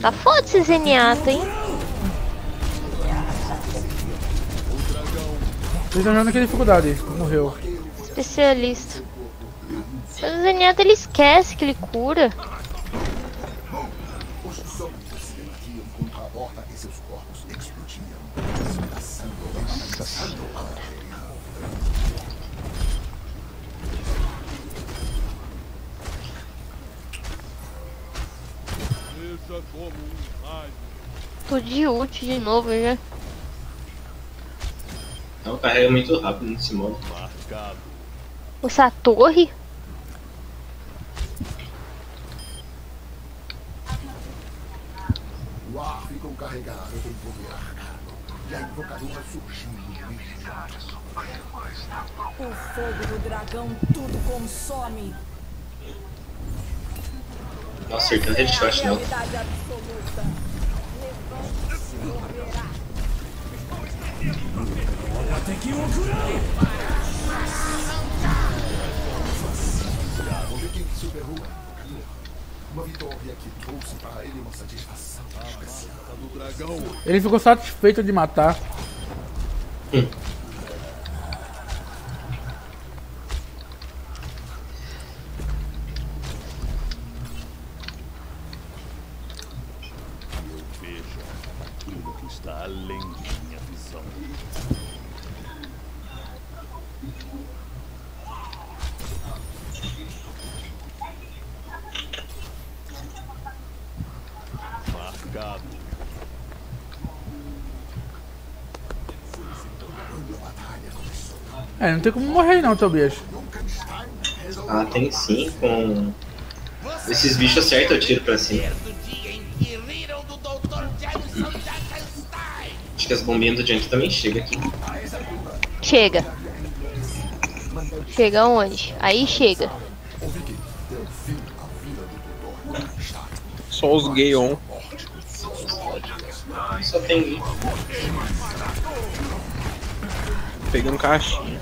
Tá foda esse Zenyatta, hein? Eles estão jogando aqui dificuldade. Morreu. Especialista. Mas o Zenyatta ele esquece que ele cura. De ult de novo já. Não, carrega muito rápido nesse modo. Essa torre? O ar ficou carregado do e a invocadora surgiu. O fogo do dragão tudo consome. Nossa, acertando headshot não. Ele ficou satisfeito de matar. Veja aquilo que está além de minha visão. Marcado. É, não tem como morrer não, Tobias. Ah, tem sim, com. Esses bichos acertam o tiro pra cima. Acho que as bombinhas do Junk também chegam aqui. Chega. Chega onde? Aí chega. Só os gay on. Só tem. Pegando caixinha.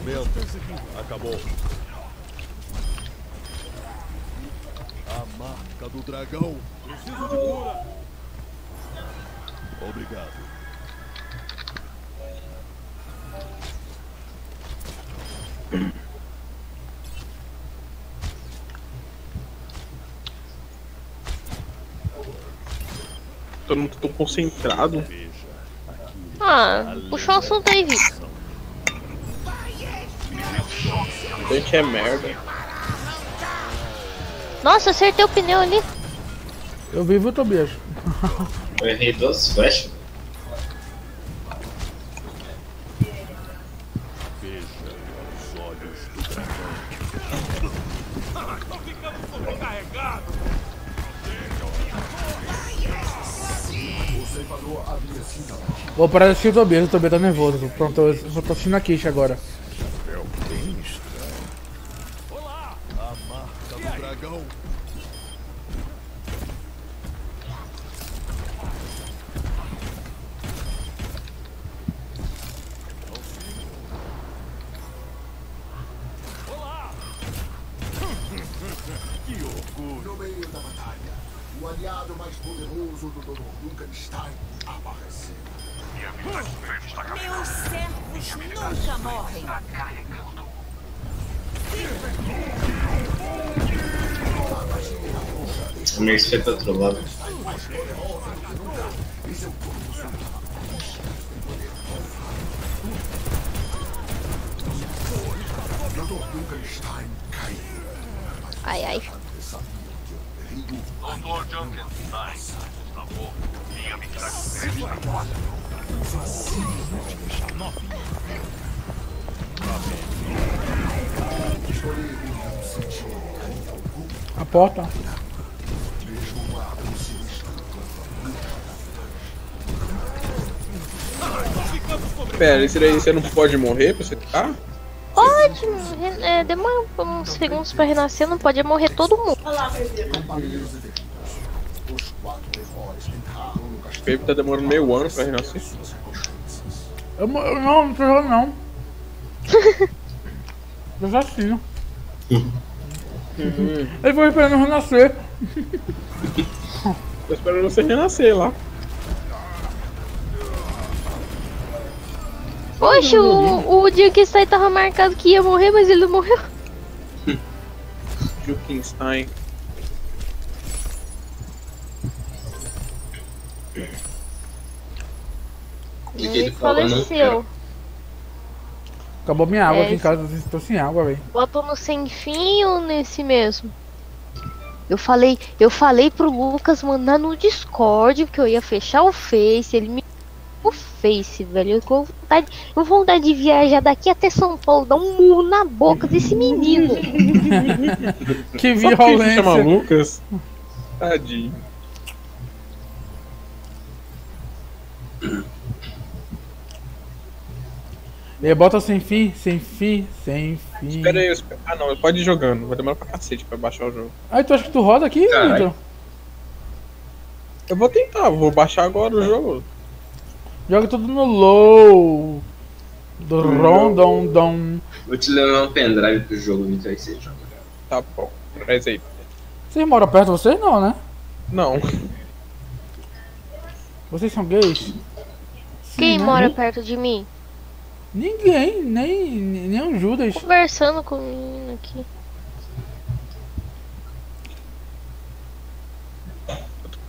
Tormento acabou. A marca do dragão. Preciso de cura. Obrigado. Todo mundo tão concentrado. Ah, puxa o assunto aí, Vitor. A gente é merda. Nossa, acertei o pneu ali. Eu vivo o Tobias. Eu errei duas flechas. Vou parar de assistir o Tobias, o Tobias tá nervoso. Pronto, eu só tô assistindo a Kish agora. Duncanstein caiu. Ai, ai. Doutor por favor, diga-me que está A porta. Pera, esse daí você não pode morrer pra você ficar? Pode, é, demora uns segundos pra renascer, não pode morrer todo mundo. O Pepe tá demorando meio ano pra renascer. Eu, eu não, não tô jogando não. Eu assassino. Ele foi esperando eu renascer. Tô esperando você renascer lá. Poxa, o, o dia que isso aí tava marcado que ia morrer, mas ele não morreu. Jukenstein. E Ele não faleceu. Acabou minha água É, aqui em casa, tô sem água, velho. Botou no sem fim ou nesse mesmo? Eu falei, eu falei pro Lucas mandar no Discord que eu ia fechar o Face, ele me o Face, velho. Eu com vontade, com vontade de viajar daqui até São Paulo, dar um murro na boca desse menino. Que se chama violência. Lucas? Tadinho. Ele bota sem fim, sem fim, sem fim. Espera aí, eu espero. Ah não, pode ir jogando. Vai demorar pra cacete pra baixar o jogo. Aí tu acha que tu roda aqui. Vitor? Eu vou tentar, vou baixar agora o jogo. Joga tudo no low. Do rondon dom. Vou te levar um pendrive pro jogo, Vitor, aí você joga. Tá bom, traz aí. Vocês moram perto de vocês não, né? Não, Vocês são gays? Sim, Quem né? mora perto de mim? Ninguém, nem, nem o Judas. Conversando com o menino aqui.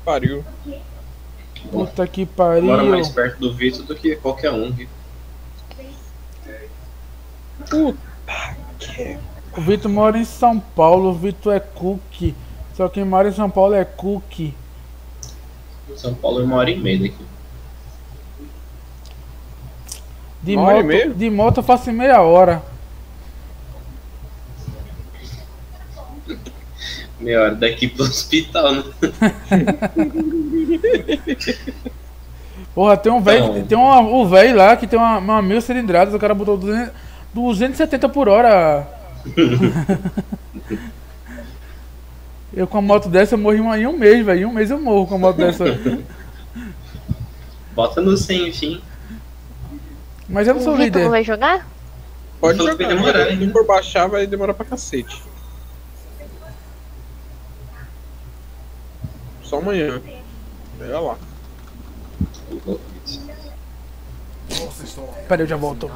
pariu. Puta que Mora mais pariu. perto do Vitor do que qualquer um, Vitor. Que... O Vitor mora em São Paulo, o Vitor é cookie. Só quem mora em São Paulo é cookie. São Paulo é uma hora e meia daqui. De Uma moto, de moto eu faço em meia hora. Meia hora daqui pro hospital, né? Porra, tem um velho, Não. tem uma, um velho lá que tem uma, uma mil cilindradas, o cara botou 200, 270 por hora. eu com a moto dessa eu morri em um mês, velho. Em um mês eu morro com a moto dessa. Bota no sem, enfim. Mas eu não sou O Vitor líder. não vai jogar? Pode jogar, demorar, se for baixar vai demorar pra cacete. Só amanhã. Olha lá. Vocês estão Pera, eu já volto.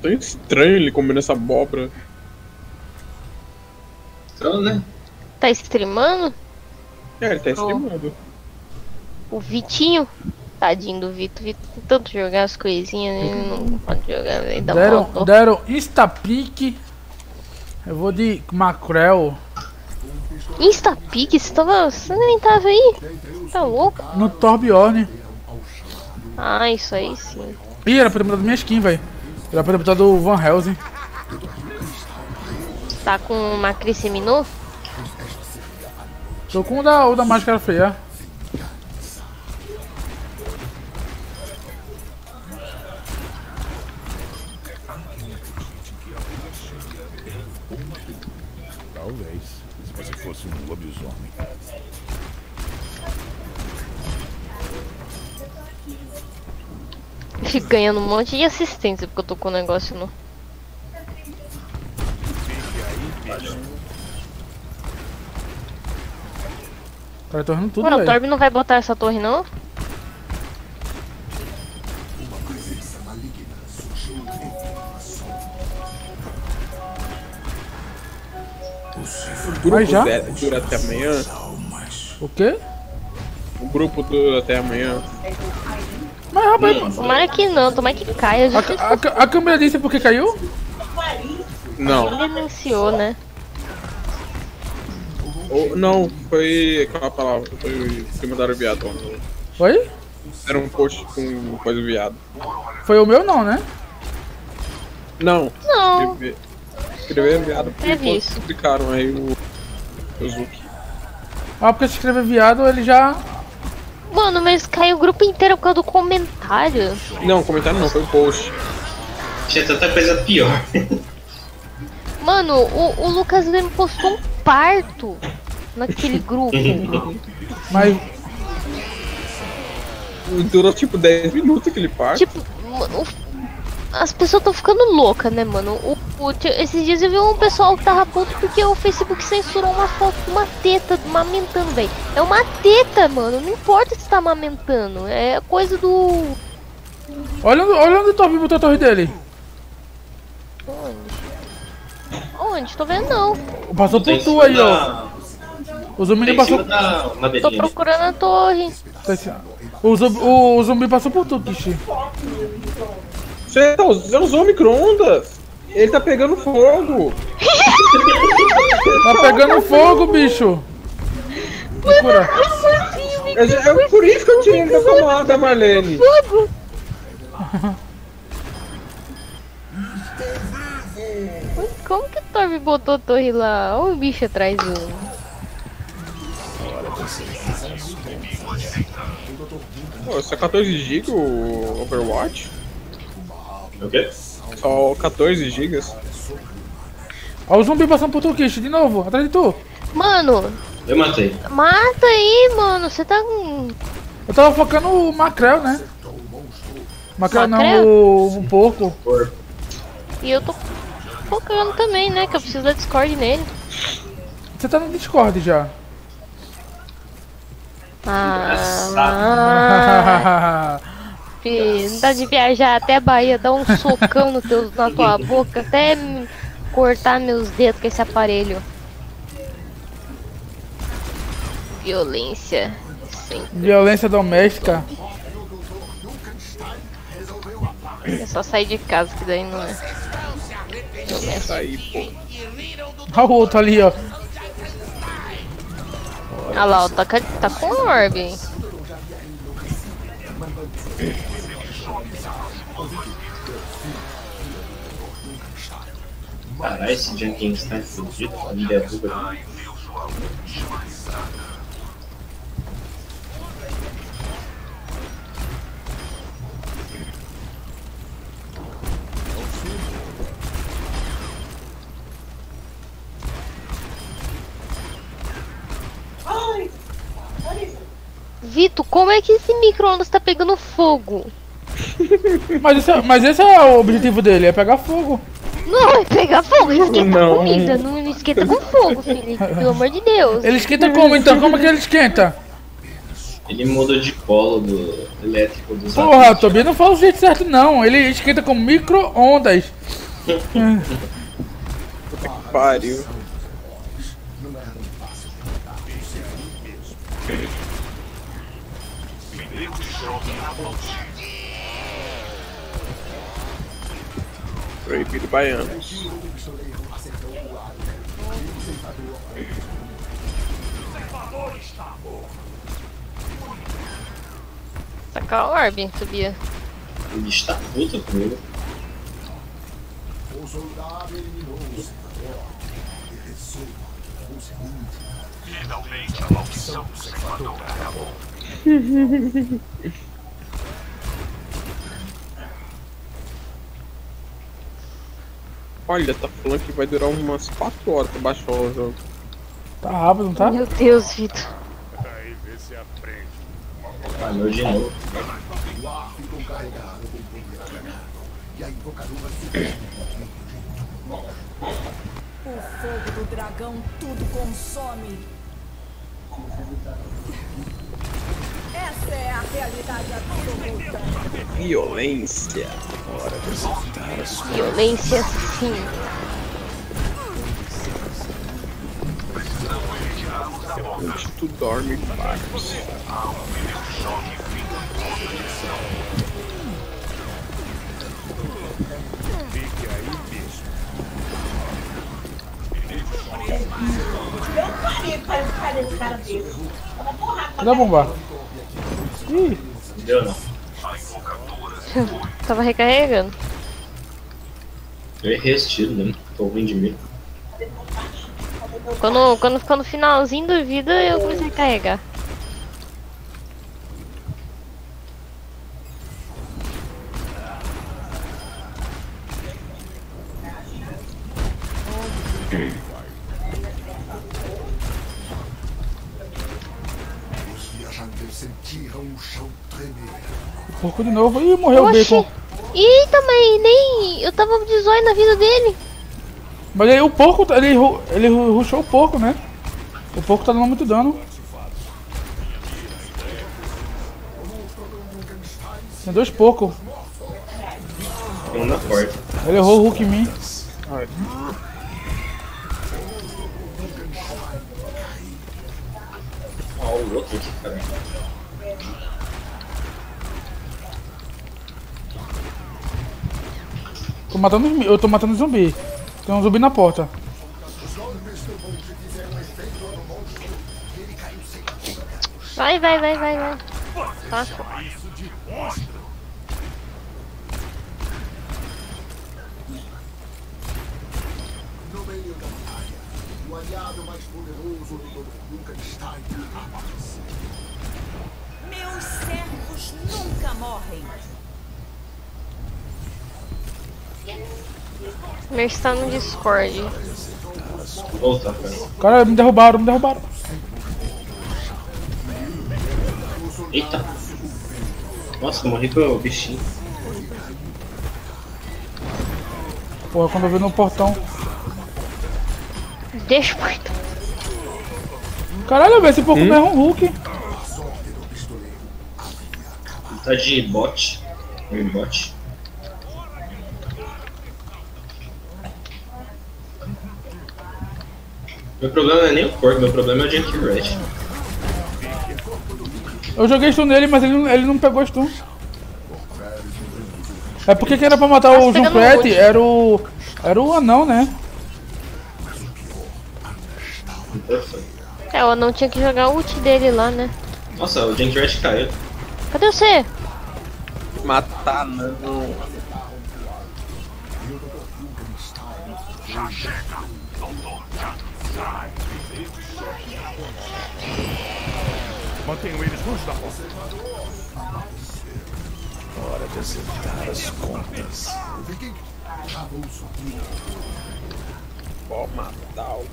Tão estranho ele comendo essa abóbora. Então, né? Tá streamando? É, ele tá streamando. O Vitinho? Tadinho do Vitor. Vitor tem tanto jogar as coisinhas, né? ele não pode jogar, velho. Deram, dó. deram instapique. Eu vou de macrel. Instapique, você tava. Você nem tava aí? Tá louco? No Torbjorn. Ah, isso aí sim. Ih, era pra ter mudado minha skin, velho. Era pra ter botado o Van Helsing. Tá com uma Cris? Tô com o da, o da máscara feia. Talvez, se você fosse um lobisomem. Fico ganhando um monte de assistência porque eu tô com o negócio no. Cara, tô errando tudo, Mano, o. Torb não vai botar essa torre não? Mas já? Dura- até amanhã. O quê? O grupo dura até amanhã. Mas rapaz, Tomara que não, tomara que caia. Já a, a, a câmera disse por que caiu? Não. denunciou, né? Ou- não, foi. Qual a palavra? Foi o que mandaram viado ontem. Oi? Era um post com coisa viado. Foi o meu não, né? Não. Não. Escreve- Escreveram viado porque isso. publicaram aí o. O Zuki. Ah, porque se escrever viado, ele já. Mano, mas caiu o grupo inteiro por causa do comentário. Não, comentário não, foi o post. Tinha tanta coisa pior. Mano, o, o Lucas Leme postou um parto. naquele grupo. Mas Durou tipo 10 minutos aquele parque. tipo, as pessoas estão ficando loucas, né, mano? O, o- ti- esses dias eu vi um pessoal que tava puto porque o Facebook censurou uma foto de uma teta amamentando, velho. É uma teta, mano. Não importa se tá amamentando. É coisa do. olha, onde- olha onde o Torbi botou a torre dele. Onde? Onde? Tô vendo não. Passou Tá por tu aí, ó. O tá zumbi passou. da Tô procurando a torre. tá. O zumbi, o zumbi passou por tu, Kishi. Você tá usando o micro-ondas? Ele tá pegando fogo. Tá pegando fogo, bicho. Procura. É, é por isso que eu tirei ele da tomada, Marlene. Fogo! Como que o Torbe botou a torre lá? Olha o bicho atrás do. Pô, só 14 GB o Overwatch? O quê? Só 14 GB. Olha o zumbi passando por tu, Kishi, de novo, atrás de tu. Mano, Eu matei. mata aí, mano. Você tá com. Eu tava focando o Macrel, né? Macrel não, Macrel? o, o porco. Por... E eu tô focando também, né? Que eu preciso da Discord nele. Você tá no Discord já. Ah, filho, não dá de viajar até a Bahia, dar um socão no teu, na tua boca, até cortar meus dedos com esse aparelho. Violência. Sim, Violência doméstica. é só sair de casa que daí não é. Aí, pô. Olha o outro ali, ó. Ah lá, ó, tá, tá com orbe. Caralho, esse Jenkins tá fudido. A milha dupla. Vito, como é que esse micro-ondas tá pegando fogo? Mas esse, é, mas esse é o objetivo dele, é pegar fogo. Não, é pegar fogo, esquenta Não. comida, não não esquenta com fogo, filho. Pelo amor de Deus. Ele esquenta como então? Como é que ele esquenta? Ele muda de polo do elétrico dos Porra, Tobi, não fala o jeito certo não. Ele esquenta com micro-ondas. Pariu. Proibido baianos. Sacar a orbe, subia. O bicho tá puto comigo. Olha, tá falando que vai durar umas 4 horas pra baixar o jogo. Tá rápido, não tá? Meu Deus, Vitor. Aí, vê se aprende. Falhou de novo. O fogo do dragão tudo consome. Essa é a realidade absoluta. Violência. Violência sim. Onde tu dorme, Parks. Cadê a bomba? Ih, Deu não. Tava recarregando. Eu errei esse tiro, né? Tô ouvindo de mim. Quando, quando ficou no finalzinho da vida, eu comecei a carregar. Novo. Ih, morreu o Oxi. bacon. Ih, também, nem. Eu tava de zóio na vida dele. Mas aí o porco, ele, ele ru- rushou o porco, né? O porco tá dando muito dano. Tem dois porcos. Tem um na porta. Ele errou o Hulk em mim. Ó, o outro aqui, cara. Tô matando Eu tô matando zumbi. Tem um zumbi na porta. Vai, vai, vai, vai, vai. Tá. No meio da batalha, o aliado mais poderoso do Dr. Frankenstein aparece. Meus servos nunca morrem. Meu está no Discord. Volta, cara. Cara, me derrubaram, me derrubaram. Eita. Nossa, eu morri com o bichinho. Porra, quando eu vi no portão. Deixa o portão. Caralho, velho, esse porco mesmo é um Hulk. Tá de bot. Um bot. Meu problema não é nem o corpo, meu problema é o Jake Rat. Eu joguei stun nele, mas ele, não- ele não pegou stun. É porque quem era pra matar o pegando Junkrat ult. era o. Era o anão, né? É, eu não tinha que jogar o ult dele lá, né? Nossa, o Jake Rat caiu. Cadê você? Matar não. Mantenham eles longe da porta. O Viking travou sua vida. Pode matar o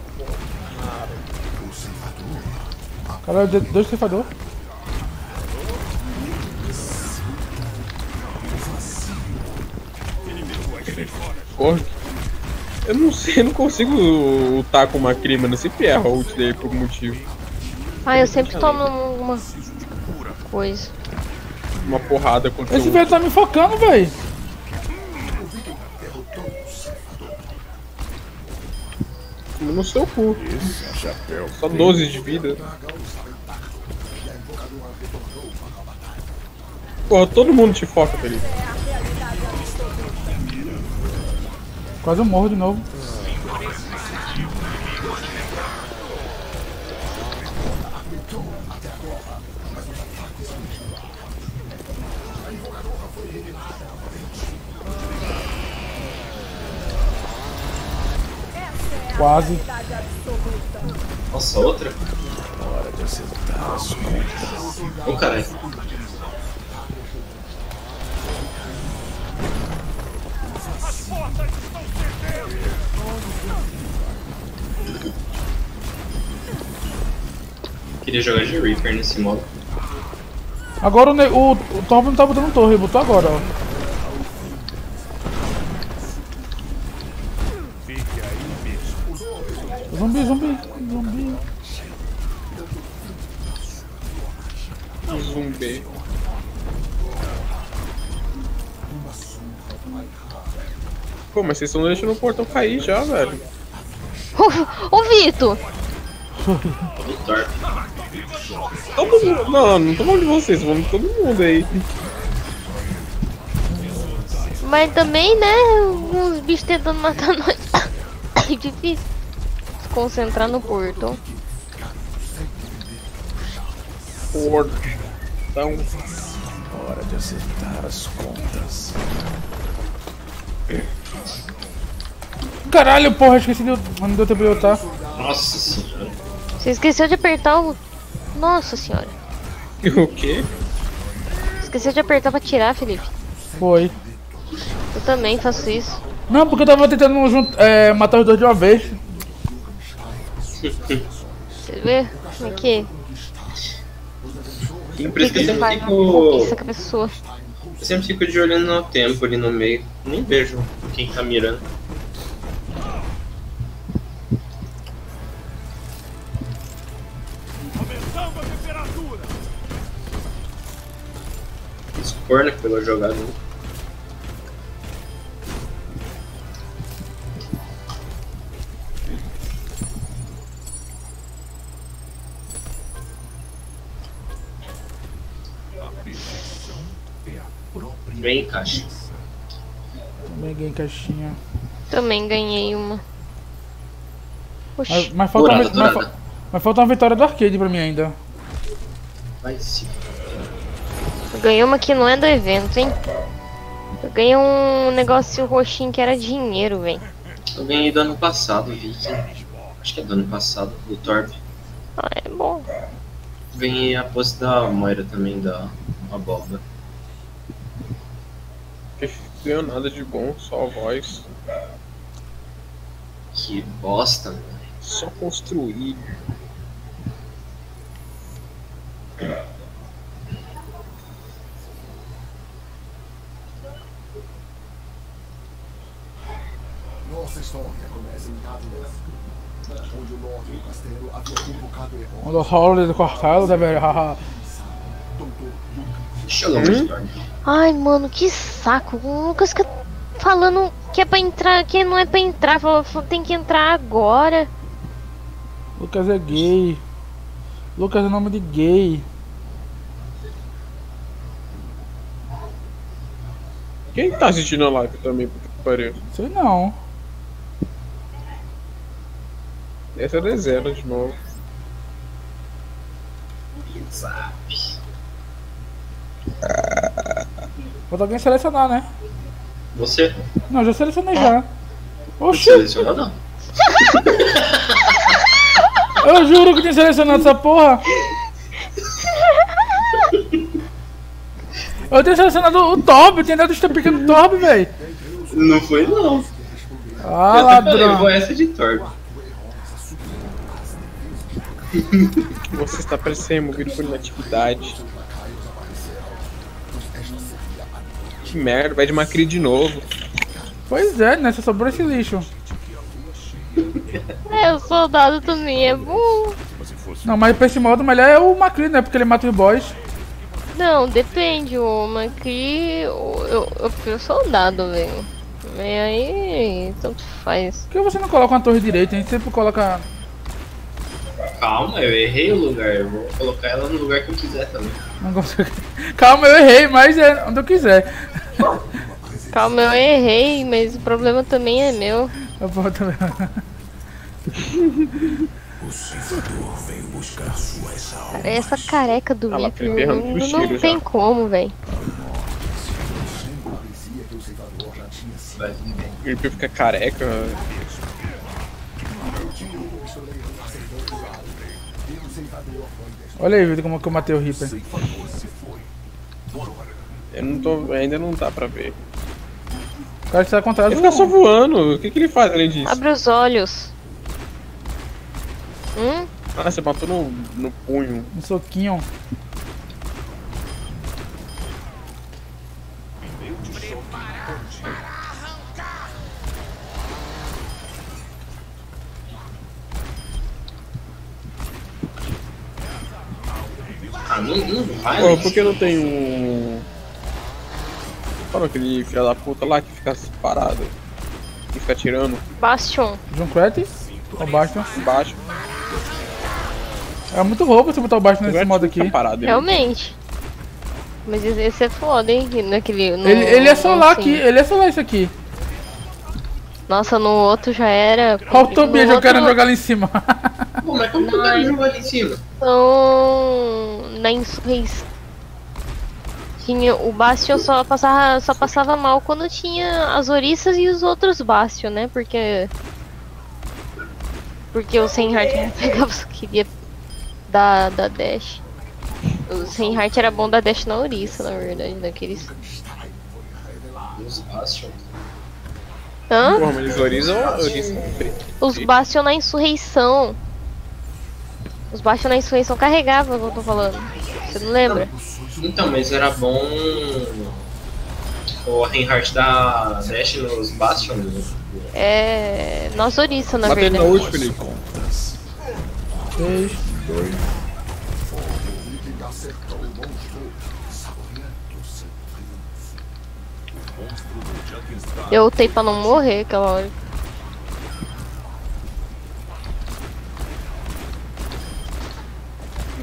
O ceifador Caralho, de- dois ceifador. Porra. Eu não sei, eu não consigo lutar com uma crima, eu sempre erro a ult dele por algum motivo. Ah, eu sempre tomo uma coisa. Uma porrada contra Esse velho tá me focando, velho. no seu cu. Só 12 de vida. Porra, todo mundo te foca, Felipe. Quase eu morro de novo. Quase. Nossa, outra? Ô caralho. Queria jogar de Reaper nesse modo. Agora o, ne- o, o Torbo não tá botando torre, botou agora, ó. Pô, mas vocês estão deixando o portão cair já, velho. Ô, ô Vitor! Todo mundo. Não, não tô falando de vocês, tô falando de todo mundo aí. Mas também, né? Uns bichos tentando matar nós. É difícil. Se concentrar no portão. Portão. Caralho, porra, esqueci de. Não deu tempo de eu lutar. Nossa senhora. Você esqueceu de apertar o. Nossa senhora. O quê? Esqueceu de apertar pra tirar, Felipe. Foi. Eu também faço isso. Não, porque eu tava tentando jun- é, matar os dois de uma vez. Você vê? Como é que. E por isso que eu fico. pessoa. Eu sempre fico de olho no tempo ali no meio. Nem vejo quem tá mirando. Esse corno que pegou a jogada. né? Vem, caixa. Também ganhei caixinha. Também ganhei uma. Mas, Oxi, mas falta, Dourada, uma, mas, dourada. mas falta uma vitória do arcade pra mim ainda. Vai ganhei uma que não é do evento, hein? Eu ganhei um negócio roxinho que era dinheiro, velho. Eu ganhei do ano passado, Vicky. Acho que é do ano passado, do Torb. Ah, é bom. Ganhei a posse da Moira também, da abóbora. Não ganhou nada de bom, só a voz. Que bosta, mano. Só construir. História começa em Cadland, onde o Lorde do castelo havia convocado Quando o Howley Cortado deve. haha. Doutor Luca. Deixa eu ver o Torb. Ai, mano, que saco. O Lucas fica falando que é pra entrar, que não é pra entrar. Falou, tem que entrar agora. Lucas é gay. Lucas é nome de gay. Quem tá assistindo a live também, puta que pariu? Sei não. Essa é dezena de novo. Zap. Falta alguém selecionar, né? Você? Não, já selecionei já. Oxi, selecionou não? eu juro que tinha selecionado essa porra. Eu tinha selecionado o Torb, eu tinha dado o pequeno Torb, velho. Não foi não. Ah, eu até falei, vou ladrão. essa de Torb. Você está para ser removido por inatividade. Que merda, vai de Macri de novo. Pois é, né? Só sobrou esse lixo. É, o soldado também é bom. Não, mas pra esse modo o melhor é o Macri, né? Porque ele mata os boys. Não, depende. O Macri, eu, eu, eu prefiro soldado, velho. E aí, tanto faz. Por que você não coloca uma torre direita? A gente sempre coloca. Calma, eu errei o lugar. Eu vou colocar ela no lugar que eu quiser também. Não consigo- Calma, eu errei, mas é onde eu quiser. Calma, eu errei, mas o problema também é meu. Eu vou também. Cara, essa careca do Ah lá, Vitor ferrando não, não tem já. como, velho. Parecia que o. Ele fica careca. Olha aí, Vitor, como que eu matei o Reaper. Eu não tô. Ainda não dá pra ver. O cara está contrário Ele do fica só voando. O que, que ele faz além disso? Abre os olhos. Hum? Ah, você matou no, no punho. um soquinho. Pô, por que não tem um. Fala aquele filho da puta lá que fica parado. Que fica tirando Bastion. John Cratty. O Bastion. embaixo. É muito roubo você botar o Bastion nesse modo aqui. Parado, Realmente. Mas esse é foda, hein? Naquele, no, Ele, ele é no solar assim. aqui, ele é solar isso aqui. Nossa, no outro já era. Olha o Tobias eu quero outro- jogar lá em cima. Pô, mas como que jogar ali em cima? Então, na insurreição. Tinha, o Bastion só passava, só passava mal quando tinha as Oriças e os outros Bastion, né? Porque. Porque o Senhart não pegava, só queria dar da Dash. O Senhart era bom da Dash na Oriça, na verdade, daqueles. Os Bastion. Hã? Porra, mas Oriza Oriza Os Bastion na insurreição. Os Bastion na insurreição carregavam, é eu tô falando. Você não lembra? Então, mas era bom o Reinhardt da Dash nos Bastion. É. Na Matei na verdade. ult, Felipe. 3, 2. Quem acertou o monstro, saboreando seu triunfo. Eu lutei pra não morrer aquela hora.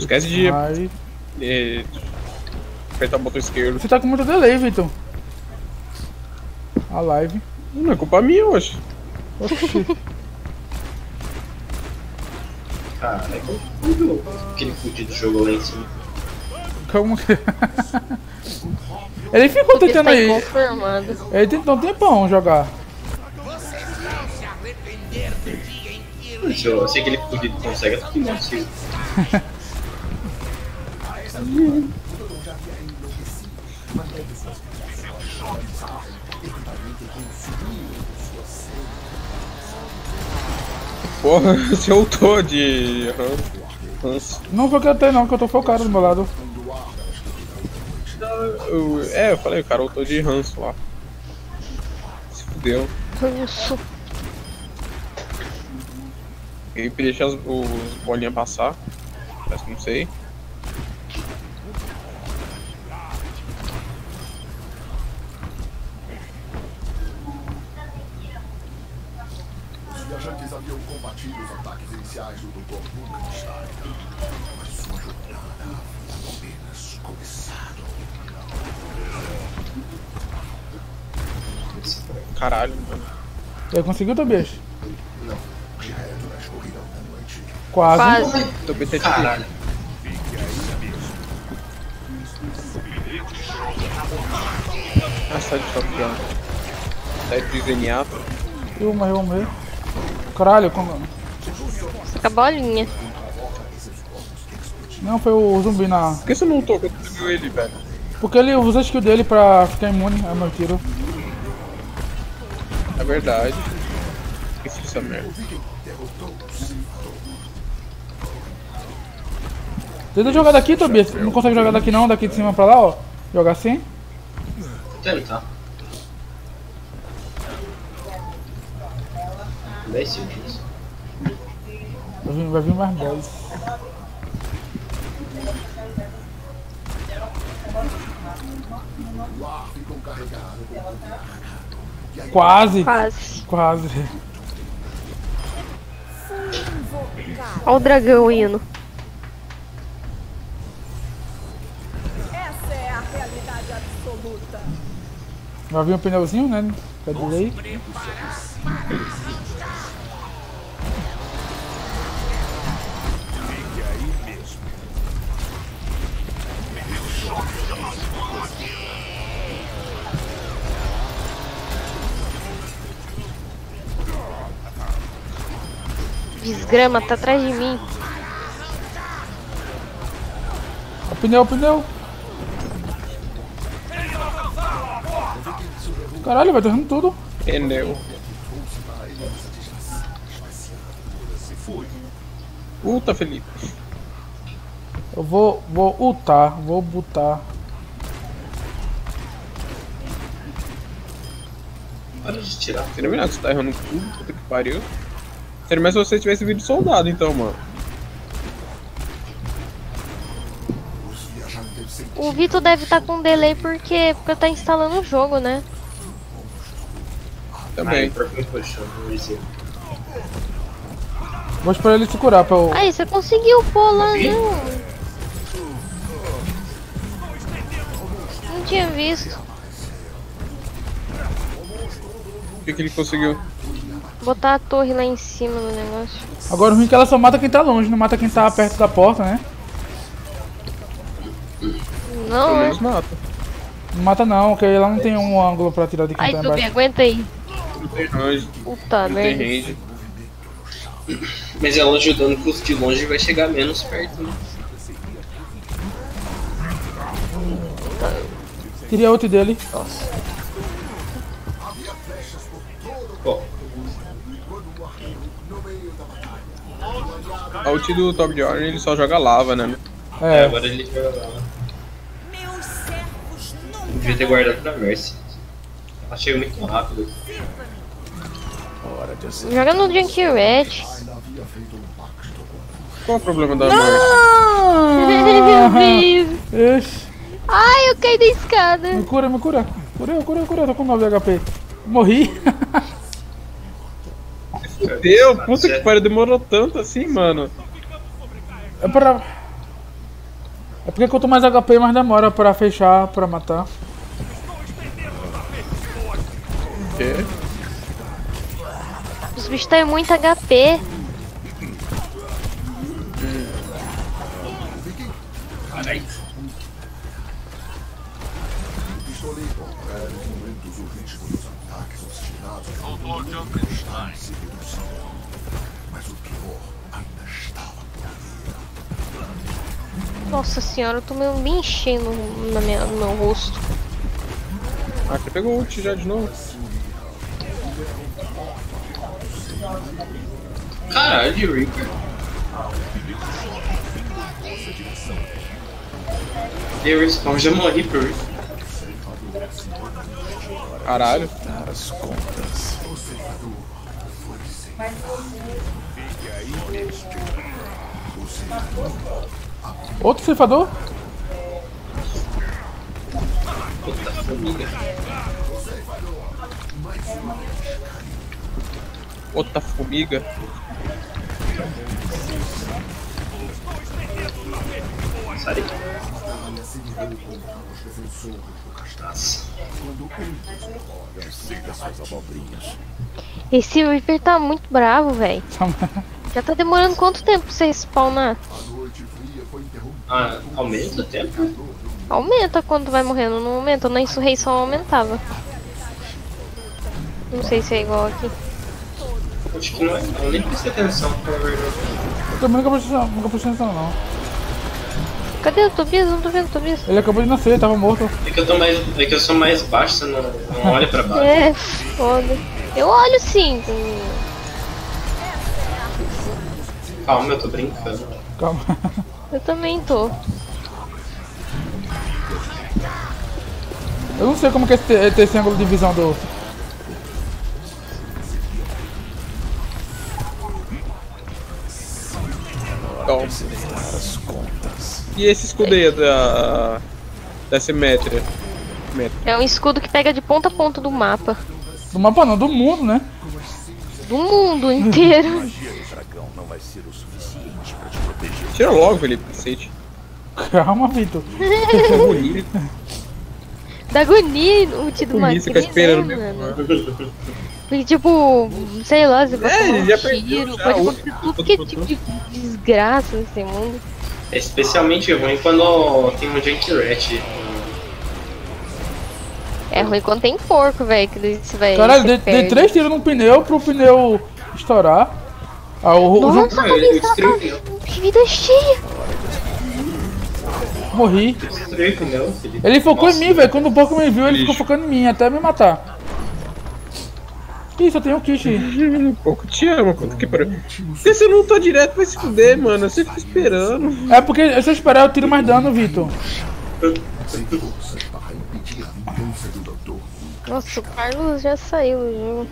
Esquece de Aí. eh, apertar o botão esquerdo. Você tá com muito delay, Vitor. A live. Não é culpa minha hoje. Oxi. Cara, é como aquele fudido jogo lá em cima. Como que. Ele ficou Porque tentando está aí. inconformado. Ele tentou um tempão jogar. Se eu sei que ele fudido consegue, eu não consigo. Porra, você ultou de. Não foi que eu tenho não, que eu tô focado do meu lado. Eu- é, eu falei, o cara ultou de Hans lá. Se fudeu. Isso. Ele deixa os, os bolinhas passar. Mas não sei. Ele conseguiu, Tobias? Não, direto na escorridão da noite. Quase. Quase. Tô bem tete Caralho. Ah, sai de choque já. Sai de zenyatta. Eu morrer, eu morrer. Caralho, como... Saca a bolinha. Não, foi o zumbi na. Por que você não quando você viu ele, velho? Porque ele usa a skill dele pra ficar imune a meu tiro. É verdade. Esqueci dessa merda. Tenta jogar daqui, Tobias. Não consegue jogar daqui não, daqui de cima pra lá, ó. Jogar assim. Tentar. 10 segundos. Vai vir, vai vir mais 10. O ar ficou carregado. Quase. Quase. Quase. Olha o dragão indo. Essa é a realidade absoluta. Vai vir um pneuzinho, né? Pra delay. Desgrama, tá atrás de mim. O pneu, o pneu. Caralho, vai derrando tudo. Pneu. Puta, Felipe. Eu vou, vou ultar, vou botar. Para de tirar. Terminar que você tá errando tudo, puta que pariu. Seria mais se você tivesse vindo soldado, então, mano. O Vitor deve estar com delay porque, porque tá instalando o jogo, né? Também. Vou esperar ele se curar pra eu. Aí, você conseguiu pôr lá, não. Não tinha visto. O que, que ele conseguiu? Botar a torre lá em cima do negócio. Agora o ruim é que ela só mata quem tá longe, não mata quem tá perto da porta, né? Não, é? mata. Não mata não, porque ela não tem um ângulo pra tirar de quem Ai, tá embaixo. aguenta aí. Não tem range, Puta não tem merda. range. Mas ela ajudando que os de longe vai chegar menos perto, né? Queria outro dele. Pô, A ult do Top Jordan ele só joga lava, né? É, É, agora ele joga lá. Meus servos nunca Devia ter guardado pra Mercy. Ela chega muito rápido. De. Joga no Junkie Red. Qual o problema da Marcy? Meu Deus. Ixi, Ai, eu caí da escada. me cura, me cura. Cura, cura, cura, tô com 9 HP. Morri. Meu, puta que pariu, demorou tanto assim, mano. É pra... É porque quanto mais HP, mais demora pra fechar, pra matar. quê? Os bichos têm muito HP. Senhora, eu tomei um bem cheio no, na minha, no meu rosto. Ah, você pegou o ult já de novo? Caralho, Reaper. Deu respawn, já morri por isso. Caralho. Outro ceifador? Puta formiga. Outra formiga. Sai. Esse Reaper tá muito bravo, velho. Já tá demorando quanto tempo pra você spawnar? Ah, aumenta o tempo? Aumenta quando vai morrendo, não aumenta. Na insurreição aumentava. Não sei se é igual aqui. Acho que não é. Eu nem prestei atenção, pra verdade. Eu também nunca prestei nunca prestei atenção, não. Cadê o Tobias? Eu não tô vendo o Tobias. Ele acabou de nascer, tava morto. É que eu tô mais. É que eu sou mais baixo, você não, não olha pra baixo. É, foda. Eu olho sim. Calma, eu tô brincando. Calma. Eu também tô. Eu não sei como que é esse, é ter esse ângulo de visão do. Então. Dar as contas. E esse escudo aí da. da Simétria? É um escudo que pega de ponta a ponta do mapa. Do mapa não, do mundo, né? Do mundo inteiro. Tira logo, Felipe, cacete. Calma, Vitor. Que agonia. da agonia o tio do Agonia, você fica Macri, esperando né, mesmo. mano? Porque, tipo, sei lá, você pode É, tomar um já perdeu, tiro, já, pode acontecer tudo que tipo de desgraça nesse mundo. É especialmente ruim quando tem um Junkrat. É ruim quando tem porco, velho, que vai. Caralho, dei, dei três tiros no pneu pro pneu estourar. Ah, o, o Nossa, João Ah, ele destruiu o pneu. Que vida cheia! morri. O. Ele focou Nossa, em mim, velho. Quando o porco me viu, ele Lixo. ficou focando em mim até me matar. Ih, só tem um kit. Pouco te ama, puta que pariu. Porque você não tá direto vai se fuder, mano. Você fica esperando. É porque se eu esperar eu tiro mais dano, Vitor. Sem forças para impedir a vingança do doutor. Nossa, o Carlos já saiu do jogo.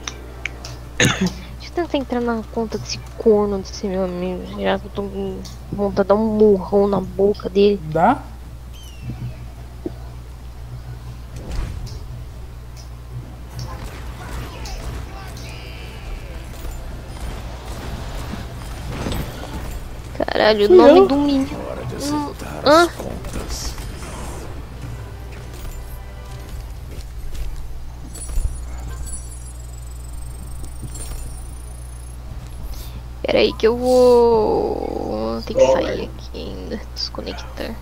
Deixa eu tentar entrar na conta desse corno desse meu amigo. Já tô com vontade de dar um murrão na boca dele. Dá? Caralho, o nome do menino. Hora de acertar Hã? Pera aí que eu vou. Tem que sair aqui ainda. Desconectar.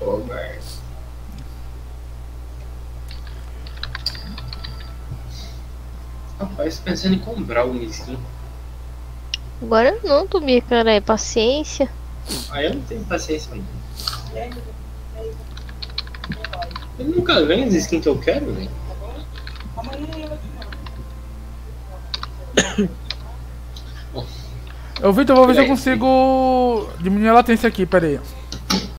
Velho. Rapaz, pensando em comprar uma skin. Agora não, Tobi, cara. É paciência. Aí eu não tenho paciência não. Eu nunca ganho as skins que eu quero, velho. Eu, Vitor, vou ver se eu Peraí. consigo diminuir a latência aqui, pera aí.